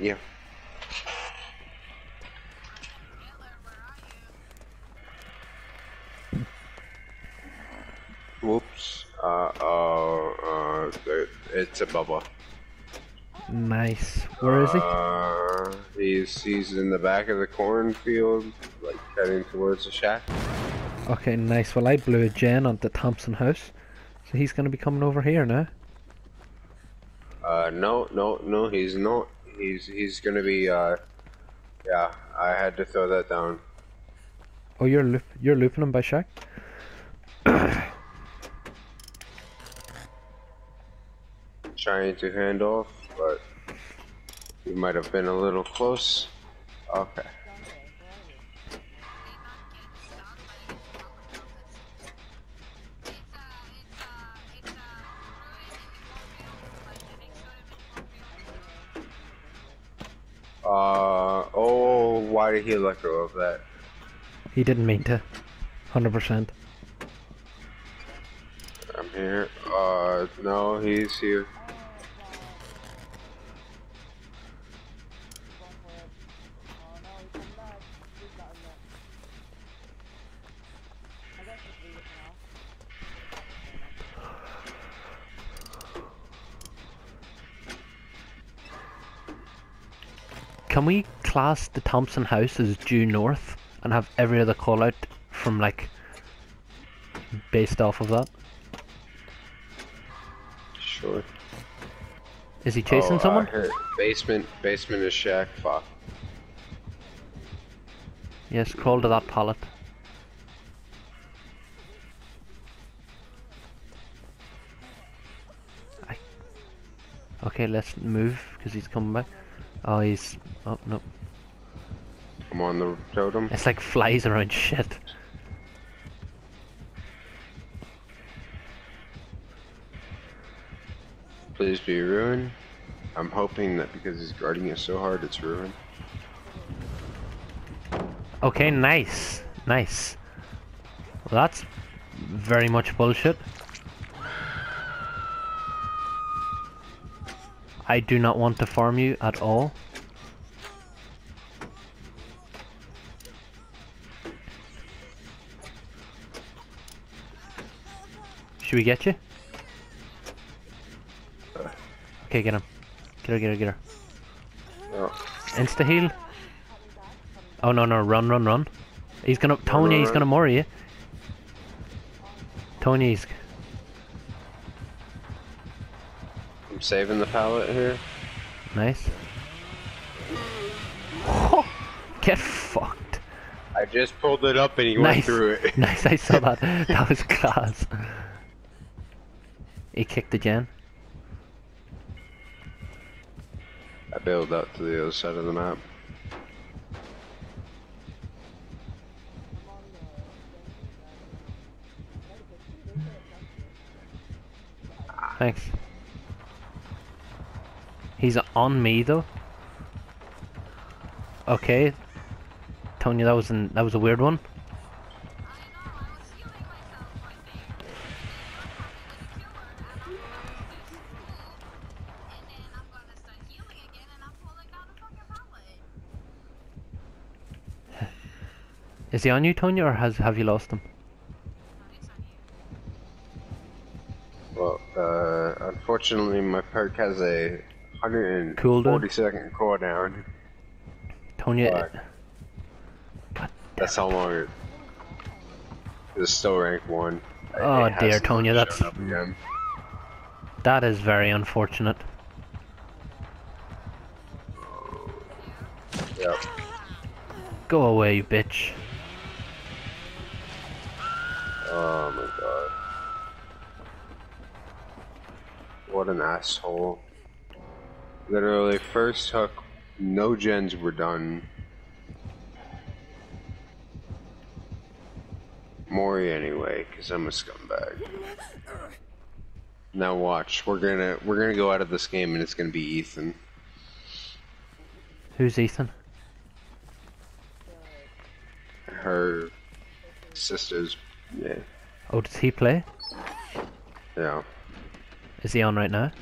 Yeah. Whoops. Uh oh. Uh, it's a Bubba. Nice. Where is he? Uh, he's he's in the back of the cornfield, like heading towards the shack. Okay, nice. Well, I blew a gen on the Thompson house, so he's gonna be coming over here now. Uh, no, no, no, he's not. He's he's gonna be. Uh, yeah, I had to throw that down. Oh, you're loop you're looping him by shack. Trying to hand off, but he might have been a little close. Okay. Uh oh, why did he let go of that? He didn't mean to. Hundred percent. I'm here. Uh, no, he's here. Can we class the Thompson house as due north and have every other call out from like based off of that? Sure. Is he chasing Oh, I someone? heard basement, basement is shack. Fuck. Yes, crawl to that pallet. I... Okay, let's move because he's coming back. Oh, he's. Oh no! I'm on the totem. It's like flies around shit. Please be ruined. I'm hoping that because he's guarding it so hard, it's ruined. Okay, nice, nice. Well, that's very much bullshit. I do not want to farm you at all. Should we get you? Okay, get him. Get her, get her, get her. Oh, Insta heal. Oh no no run run run. He's gonna Tony he's gonna murder you. Tony's saving the pallet here. nice. Get fucked. I just pulled it up and he went Nice. through it. Nice, I saw that. That was class. He kicked the gen. I bailed out to the other side of the map. Thanks. He's on me though. Okay. Tony, that was an that was a weird one. Is he on you, Tony, or has have you lost him? Well, uh, unfortunately, my perk has a 140 Cooldown? second cooldown. Tony, That's how long it. It's still rank one. Oh, It dear, Tonya, that's- that is very unfortunate. Yep. Go away, you bitch. Oh my god. What an asshole. Literally, first hook, no gens were done. Mori anyway, because I'm a scumbag. Now watch, we're gonna we're gonna go out of this game and it's gonna be Ethan. Who's Ethan? Her sister's yeah. Oh, does he play? Yeah. Is he on right now?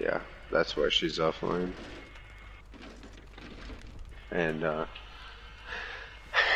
Yeah. That's why she's offline. And, uh,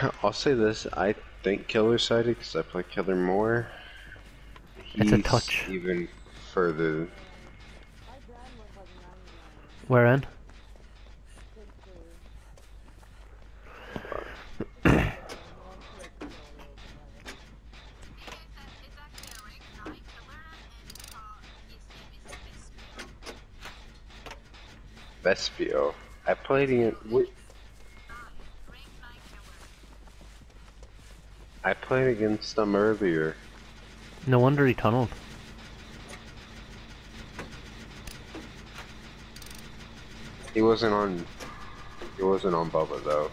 I'll say this, I think Killer sided because I play Killer more. He's it's a touch. even further. Where in? Vespio. I played against. I played against them earlier. No wonder he tunneled. He wasn't on. He wasn't on Bubba though.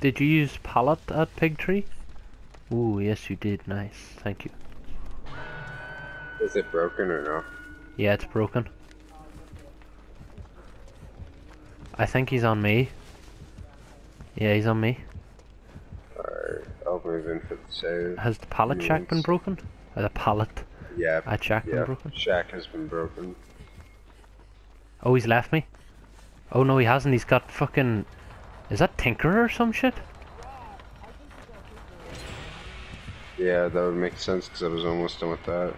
Did you use pallet at Pig Tree? Ooh, yes you did. Nice. Thank you. Is it broken or no? Yeah, it's broken. I think he's on me. Yeah, he's on me. Alright, I'll move in for the save. Has the pallet shack been broken? Or the pallet Yeah, at shack been broken? Shack has been broken. Oh, he's left me. Oh no, he hasn't. He's got fucking. Is that Tinkerer or some shit? Yeah, that would make sense because I was almost done with that.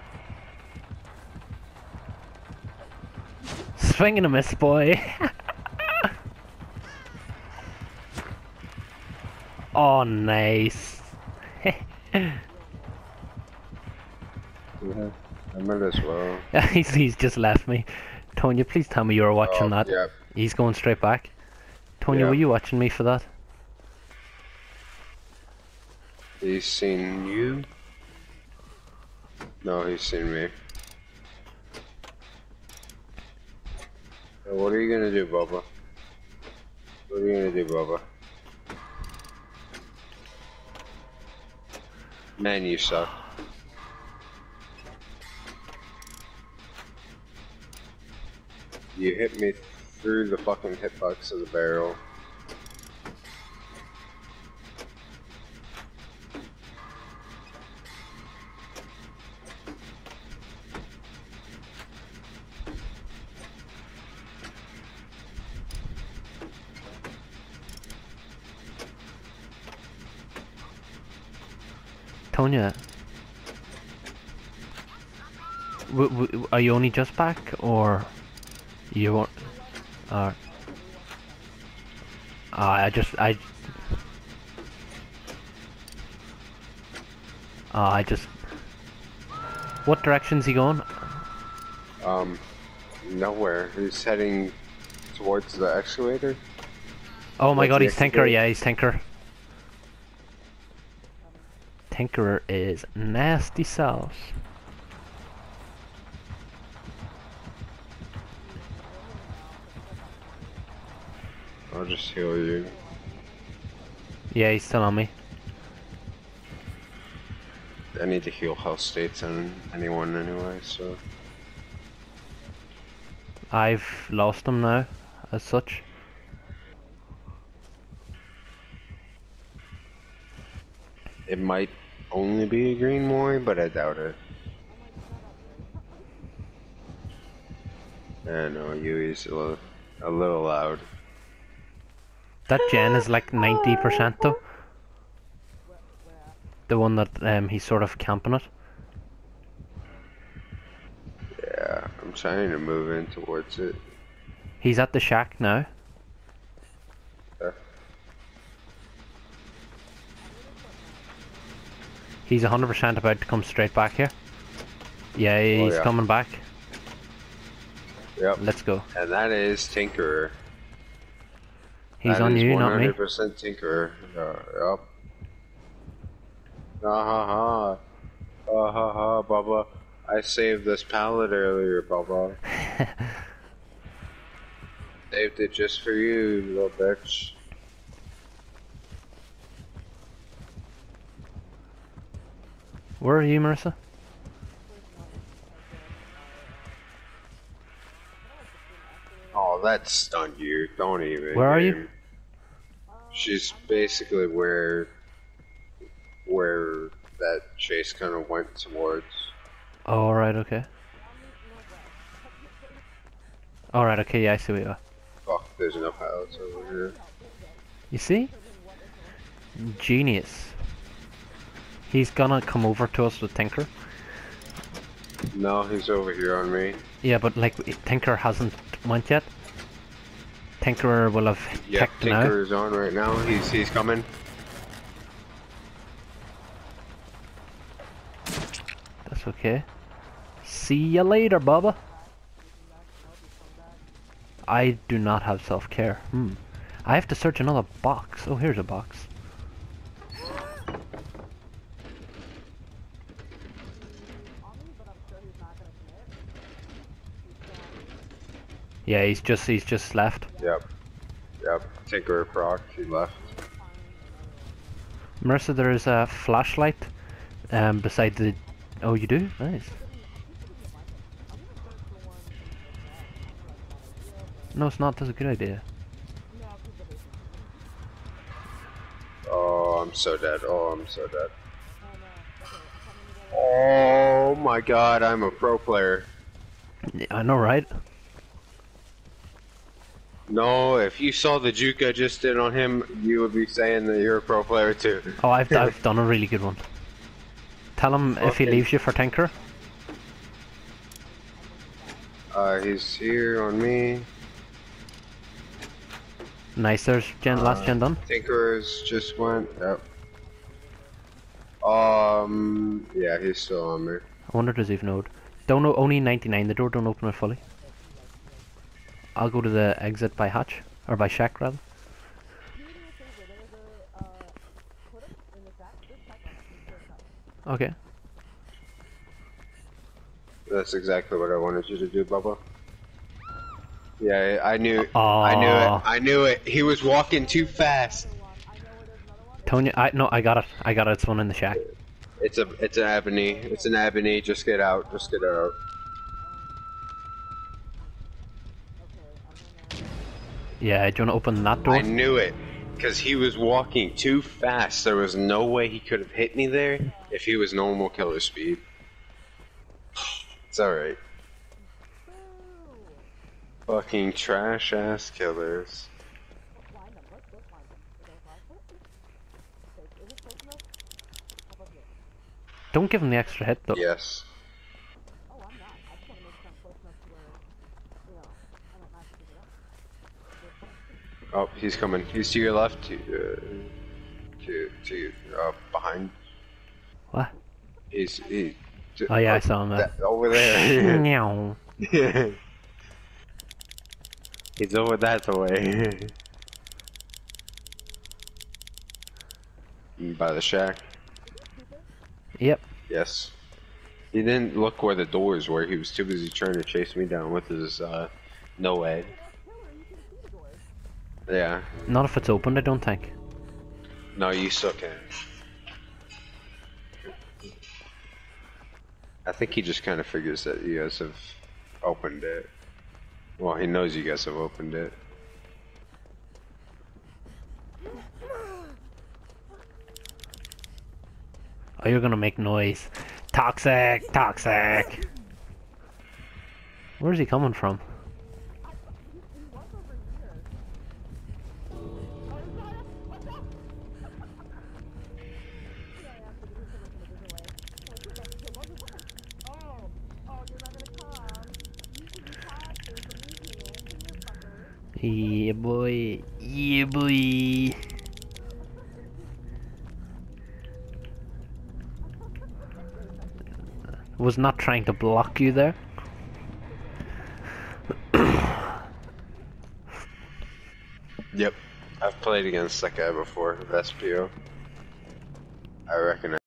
Swing and a miss, boy. oh, nice. Yeah, I might as well. he's, he's just left me. Tonya, please tell me you were watching Oh, that. Yeah, He's going straight back. Tonya, Yeah. were you watching me for that? He's seen you. No, he's seen me. What are you gonna do, Bubba? What are you gonna do, Bubba? Man, you suck. You hit me through the fucking hitbox of the barrel. Tonya. Are you only just back, or you want? Uh, I just I. Uh, I just. What direction's he going? Um, nowhere. He's heading towards the excavator. Oh my god, he's Tinker. excavator? Yeah, he's Tinker. Tinkerer is nasty sauce. I'll just heal you. Yeah, he's still on me. I need to heal health states on anyone anyway, so. I've lost him now, as such. It might only be a green Mori, but I doubt it. I know, Yui's a little, a little loud. That gen is like 90% though. The one that um, he's sort of camping it. Yeah, I'm trying to move in towards it. He's at the shack now. He's 100% about to come straight back here. Yeah, he's Oh, yeah. coming back. Yep. Let's go. And that is Tinkerer. He's That on you, not me. 100% Tinkerer. Uh, yep. Ah ha ha. Ah ha ha, Bubba. I saved this pallet earlier, Bubba. Saved it just for you, you little bitch. Where are you, Marissa? Oh, that stunned you. Don't even. Where are you? She's basically where where that chase kind of went towards. Oh, alright, okay. Alright, okay, yeah, I see what you are. Fuck, there's no pallets over here. You see? Genius. He's gonna come over to us with Tinker. No, he's over here on me. Yeah, but like, Tinker hasn't went yet. Tinker will have Yeah, kicked now. Tinker is on right now. He's he's coming. That's okay. See you later, Bubba. I do not have self-care. Hmm. I have to search another box. Oh, here's a box. Yeah, he's just he's just left. Yep. Yep. Tinker proc. He left. Marissa, there is a flashlight um, beside the. Oh, you do? Nice. No, it's not. That's a good idea. Oh, I'm so dead. Oh, I'm so dead. Oh my god, I'm a pro player. Yeah, I know, right? No, if you saw the juke I just did on him, you would be saying that you're a pro player too. Oh, I've I've done a really good one. Tell him if he leaves you for Tinker. Uh, he's here on me. Nice. There's gen last gen done. Tinker's just went. Yep. Um, yeah, he's still on me. I wonder does he have NOED. Don't know. Only 99. The door don't open it fully. I'll go to the exit by hatch or by shack rather. Okay. That's exactly what I wanted you to do, Bubba. Yeah, I knew. I knew it. I knew it. He was walking too fast. Tonya, I no, I got it. I got it. It's one in the shack. It's a. It's an ebony. It's an ebony. Just get out. Just get out. Yeah, do you want to open that door? I knew it. Because he was walking too fast. There was no way he could have hit me there if he was normal killer speed. It's alright. Fucking trash ass killers. Don't give him the extra hit though. Yes. Oh, he's coming. He's to your left. To, uh, to, to, uh, behind. What? He's, he. to- Oh yeah, I saw him that- over there. Meow. He's over that way. By the shack. Yep. Yes. He didn't look where the doors were. He was too busy trying to chase me down with his uh, NOED. Yeah. Not if it's opened, I don't think. No, you still can. I think he just kind of figures that you guys have opened it. Well, he knows you guys have opened it. Oh, you're gonna make noise. Toxic, toxic. Where's he coming from? Yeah, boy. Yeah, boy. Was not trying to block you there. Yep. I've played against that guy before, Vespio. I recognize.